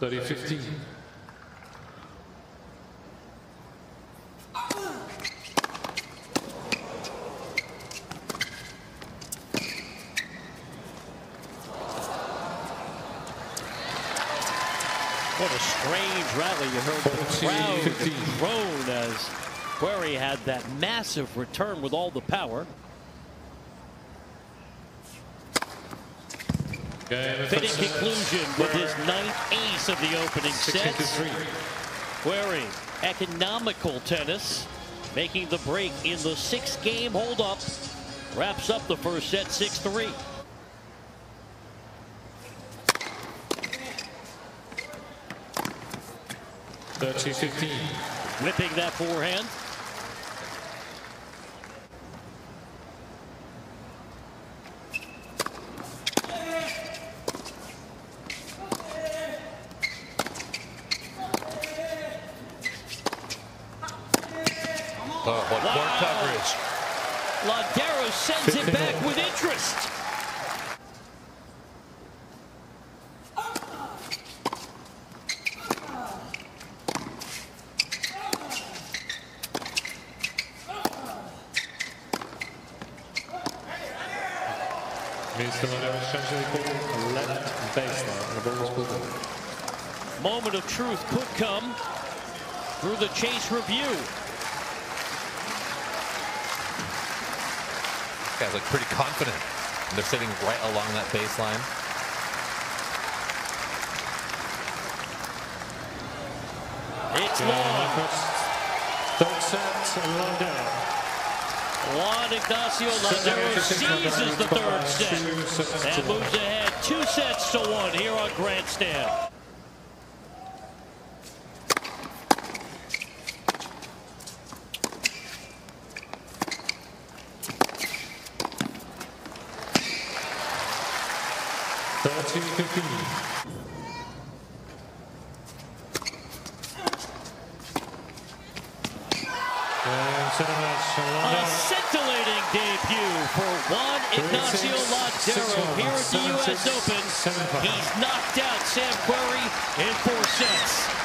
30-15. What a strange rally. You heard the crowd groan as Querrey had that massive return with all the power. Fitting conclusion with his ninth ace of the opening set. Querrey, economical tennis, making the break in the six-game holdup. Wraps up the first set 6-3. Thirty fifteen. Whipping that forehand. Oh, what Wow. court coverage. Londero sends it back with interest. Mr. Londero essentially called left baseline and the ball was pulled. Moment of truth could come through the chase review. Guys look pretty confident. They're sitting right along that baseline. It's long. Third set, Londero. Juan Ignacio Londero seizes the third set and moves ahead two sets to one here on Grandstand. Thirty fifteen. And A scintillating debut for Juan Ignacio Londero here at the U.S. Open. He's knocked out Sam Querrey in four sets.